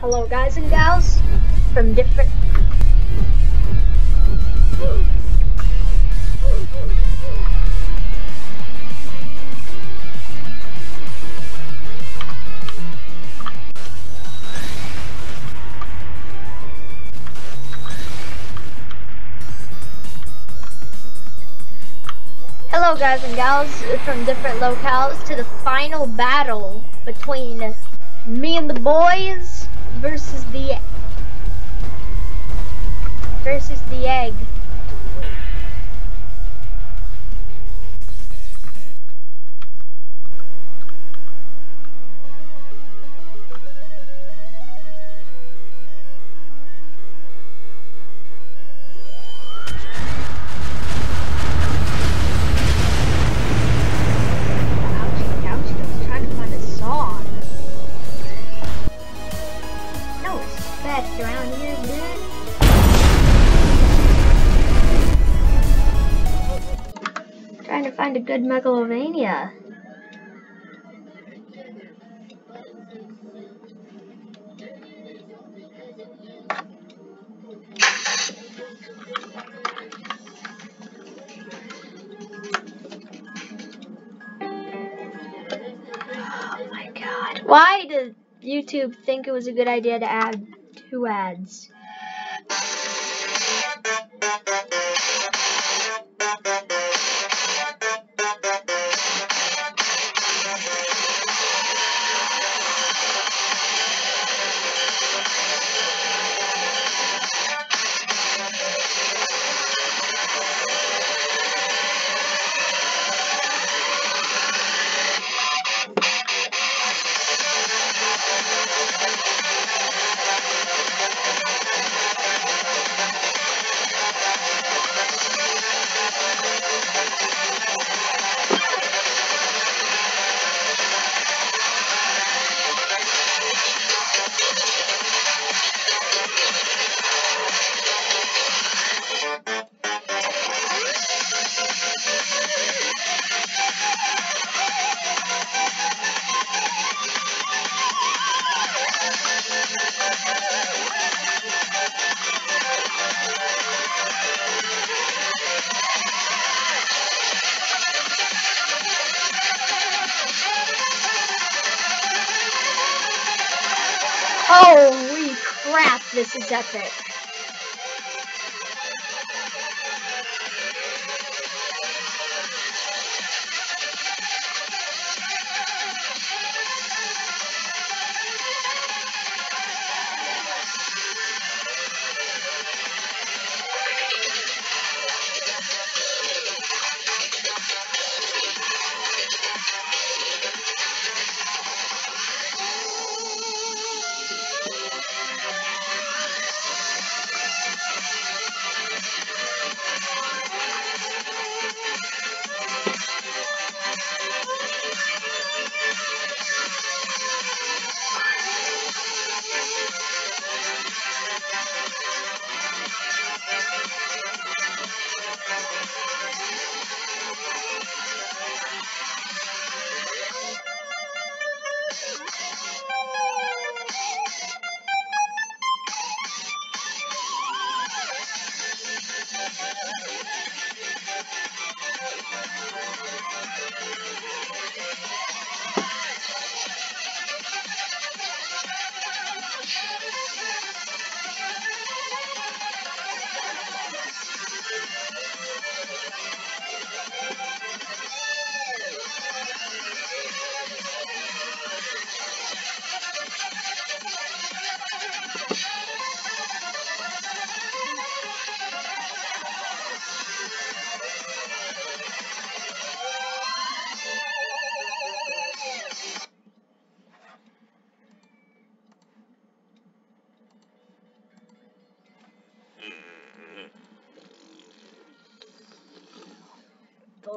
Hello, guys and gals from different. Hello, guys and gals from different locales to the final battle between me and the boys versus the versus the egg. Around here, dude. Trying to find a good Megalovania. Oh. Why did YouTube think it was a good idea to add two ads? Holy crap, this is epic.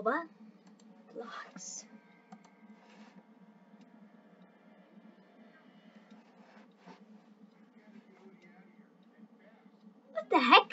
Blocks. What the heck?